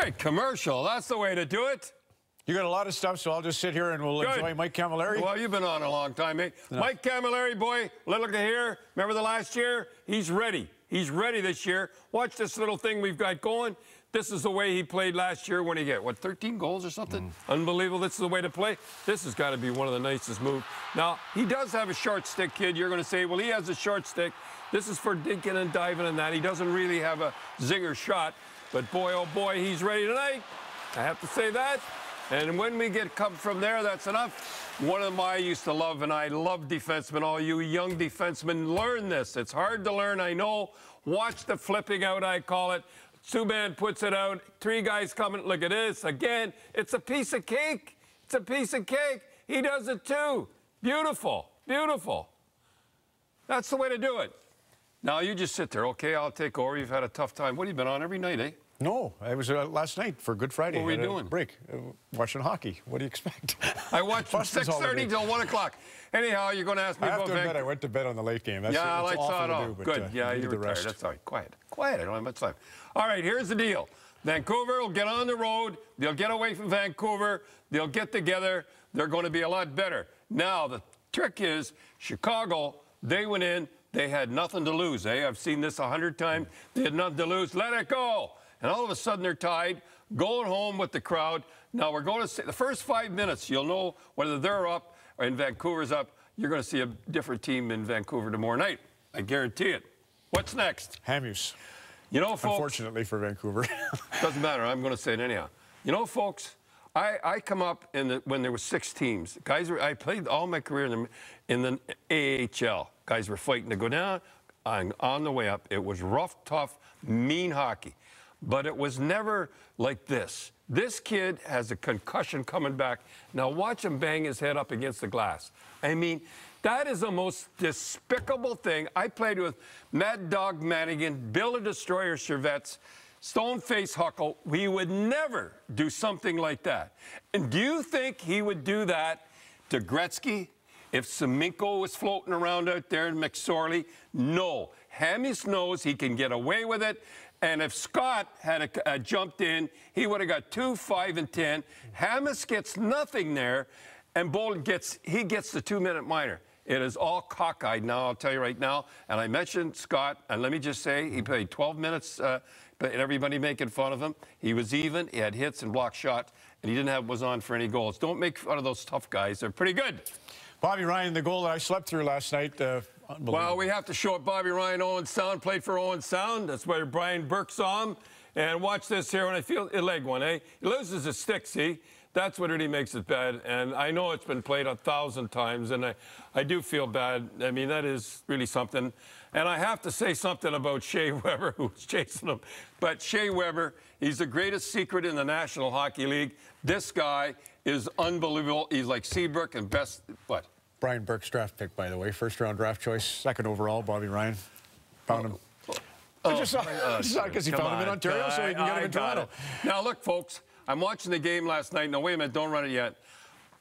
Great commercial. That's the way to do it. You got a lot of stuff, so I'll just sit here and we'll Good. enjoy Mike Camilleri. Well, you've been on a long time, mate. Mike Camilleri, boy, little to here. Remember the last year? He's ready. He's ready this year. Watch this little thing we've got going. This is the way he played last year when he get, what, 13 goals or something? Mm. Unbelievable. This is the way to play. This has got to be one of the nicest moves. Now, he does have a short stick, kid. You're going to say, well, he has a short stick. This is for dinking and diving and that. He doesn't really have a zinger shot. But boy, oh boy, he's ready tonight. I have to say that. And when we get come from there, that's enough. One of them I used to love, and I love defensemen. All you young defensemen, learn this. It's hard to learn, I know. Watch the flipping out, I call it. Subban puts it out. Three guys coming. Look at this. Again, it's a piece of cake. It's a piece of cake. He does it too. Beautiful. Beautiful. That's the way to do it. Now you just sit there. Okay, I'll take over. You've had a tough time. What have you been on every night, eh? No, I was uh, last night for Good Friday. What were you doing? Break, uh, watching hockey. What do you expect? I watched from 6.30 till 1 o'clock. Anyhow, you're going to ask me I have about to admit, I went to bed on the late game. That's, Yeah, awful on to off. do, but, Good. uh, yeah, you you're the retired. rest. That's all right. Quiet. Quiet. I don't have much time. All right, here's the deal. Vancouver will get on the road. They'll get away from Vancouver. They'll get together. They're going to be a lot better. Now, the trick is Chicago, they went in. They had nothing to lose, eh? I've seen this a hundred times. They had nothing to lose. Let it go. And all of a sudden, they're tied, going home with the crowd. Now, we're going to see the first five minutes, you'll know whether they're up or in Vancouver's up. You're going to see a different team in Vancouver tomorrow night. I guarantee it. What's next? Hamhuis, You know, folks, unfortunately for Vancouver. doesn't matter. I'm going to say it anyhow. You know, folks, I, I come up in the, when there were six teams. Guys, were, I played all my career in the, in the AHL. Guys were fighting to go down. And on the way up, it was rough, tough, mean hockey. But it was never like this. This kid has a concussion coming back. Now watch him bang his head up against the glass. I mean, that is the most despicable thing. I played with Mad Dog Madigan, Bill the Destroyer Servettes, Stoneface Huckle. We would never do something like that. And do you think he would do that to Gretzky if Semenko was floating around out there in McSorley? No. Hamhuis knows he can get away with it. And if Scott had a, uh, jumped in, he would have got two, five, and ten. Hamhuis gets nothing there, and Bolland gets he gets the two-minute minor. It is all cockeyed now. I'll tell you right now. And I mentioned Scott, and let me just say he played 12 minutes. Uh, but everybody making fun of him. He was even. He had hits and block shots, and he didn't have was on for any goals. Don't make fun of those tough guys. They're pretty good. Bobby Ryan, the goal that I slept through last night. Uh. Well, we have to show it. Bobby Ryan, Owen Sound, played for Owen Sound. That's where Brian Burke saw him. And watch this here when I feel a leg one, eh? He loses his stick, see? That's what really makes it bad. And I know it's been played a thousand times, and I, I do feel bad. I mean, that is really something. And I have to say something about Shea Weber, who's chasing him. But Shea Weber, he's the greatest secret in the National Hockey League. This guy is unbelievable. He's like Seabrook and best, what? Brian Burke's draft pick, by the way. First round draft choice, second overall, Bobby Ryan. Found him. I just saw because he Come found him in on, Ontario, so he can get I him in got Toronto. it. Now, look, folks, I'm watching the game last night. No, wait a minute, don't run it yet.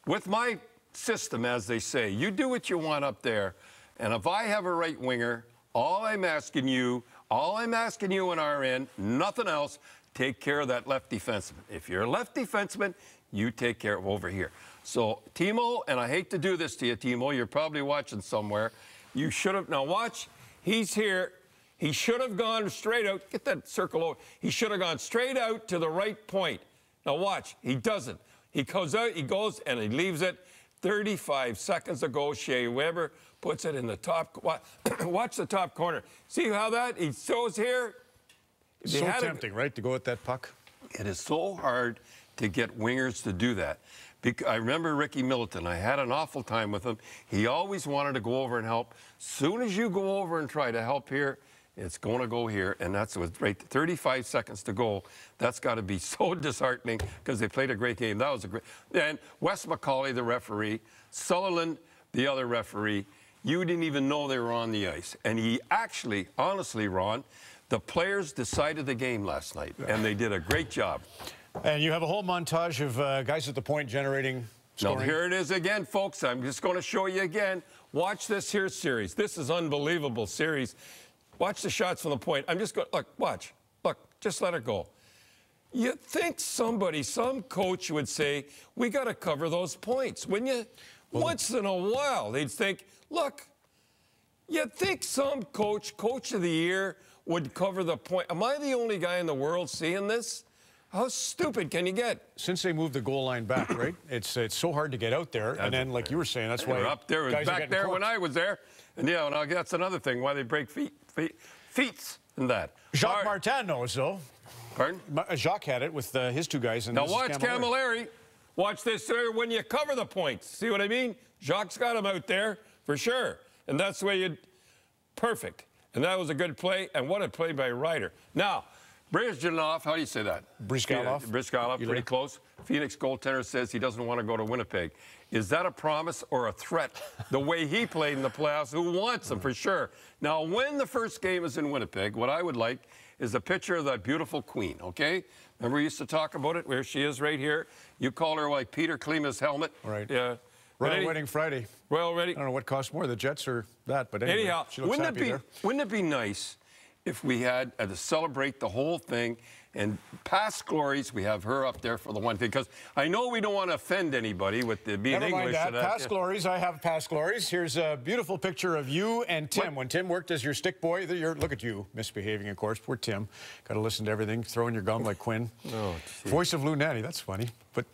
With my system, as they say, you do what you want up there. And if I have a right winger, all I'm asking you, all I'm asking you on our end, nothing else, take care of that left defenseman. If you're a left defenseman, you take care of over here. So, Teemu, and I hate to do this to you, Teemu, you're probably watching somewhere. You should have, now watch, he's here. He should have gone straight out. Get that circle over. He should have gone straight out to the right point. Now watch. He doesn't. He goes out, he goes, and he leaves it. 35 seconds ago, Shea Weber puts it in the top. Watch the top corner. See how that? He throws here. If So tempting, right, to go with that puck? it is so hard to get wingers to do that. I remember Ricky Middleton. I had an awful time with him. He always wanted to go over and help. Soon as you go over and try to help here, it's going to go here, and that's with right 35 seconds to go. That's got to be so disheartening because they played a great game. That was a great. And Wes McCauley, the referee, Sutherland, the other referee. You didn't even know they were on the ice, and he actually, honestly, Ron, the players decided the game last night, and they did a great job. And you have a whole montage of uh, guys at the point generating scoring. here it is again, folks. I'm just going to show you again. Watch this here series. This is unbelievable series. Watch the shots from the point. I'm just going, look, watch. Look, just let it go. you think somebody, some coach would say, we got to cover those points, wouldn't you? Once in a while, they'd think, look, you think some coach, coach of the year, would cover the point. Am I the only guy in the world seeing this? How stupid can you get? Since they moved the goal line back, right? It's it's so hard to get out there, and then like you were saying, that's They why up there, was guys back there caught. when I was there. And yeah, and I- that's another thing why they break feet, feet, feet and that. Jacques All right. Martin knows though. Pardon? Ma- uh, Jacques had it with uh, his two guys. And Now watch Camilleri. Camilleri. Watch this there when you cover the points. See what I mean? Jacques got him out there for sure. And that's the way you perfect. And that was a good play. And what a play by Ryder. Now, Brizjanov, how do you say that? Bryzgalov. Bryzgalov, pretty close. Phoenix goaltender says he doesn't want to go to Winnipeg. Is that a promise or a threat? the way he played in the playoffs, who wants him for sure? Now, when the first game is in Winnipeg, what I would like is a picture of that beautiful queen, okay? Remember we used to talk about it, where she is right here. You call her like Peter Klima's helmet. Right. Yeah. But Royal any- Wedding Friday. Royal ready? I don't know what costs more, the Jets or that, but anyway, Anyhow, she looks wouldn't it be there. wouldn't it be nice if we had uh, to celebrate the whole thing and past glories? We have her up there for the one thing because I know we don't want to offend anybody with the being Never mind English. that. Past glories. I have past glories. Here's a beautiful picture of you and Tim. When Tim worked as your stick boy, you're, look at you, misbehaving, of course. Poor Tim. Got to listen to everything, throwing your gum like Quinn. Oh. Voice of Lou Natty. That's funny. But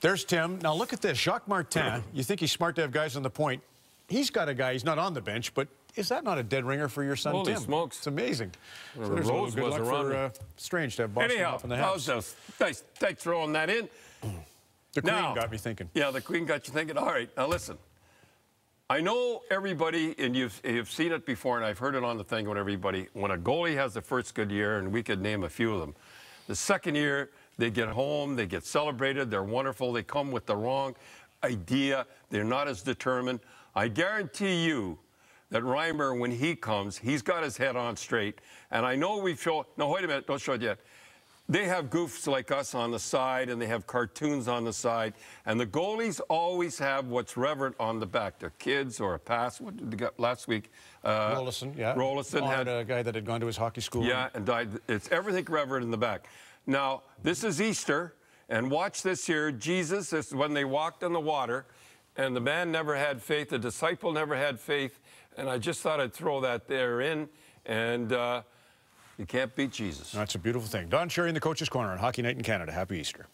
there's Tim. Now look at this. Jacques Martin. you think he's smart to have guys on the point. He's got a guy. He's not on the bench, but is that not a dead ringer for your son, Holy Tim? smokes. It's amazing. So there's a Rose good was luck around for uh, Strange to have Boston Anyhow, up in the house. just nice. Thanks throwing that in. The Queen Now- got me thinking. Yeah, the Queen got you thinking. All right, now listen. I know everybody, and you've, you've seen it before, and I've heard it on the thing with everybody. When a goalie has the first good year, and we could name a few of them, the second year, they get home, they get celebrated, they're wonderful, they come with the wrong idea, they're not as determined. I guarantee you that Reimer, when he comes, he's got his head on straight. And I know we've shown, no, wait a minute, don't show it yet. They have goofs like us on the side, and they have cartoons on the side. And the goalies always have what's reverent on the back. Their kids or a pass. What did they got last week? Uh, Roloson, yeah. Roloson had a guy that had gone to his hockey school. yeah, and died. It's everything reverent in the back. Now, this is Easter, and watch this here. Jesus, this is when they walked on the water, and the man never had faith, the disciple never had faith, and I just thought I'd throw that there in, and uh, you can't beat Jesus. That's a beautiful thing. Don Cherry in the Coach's Corner on Hockey Night in Canada. Happy Easter.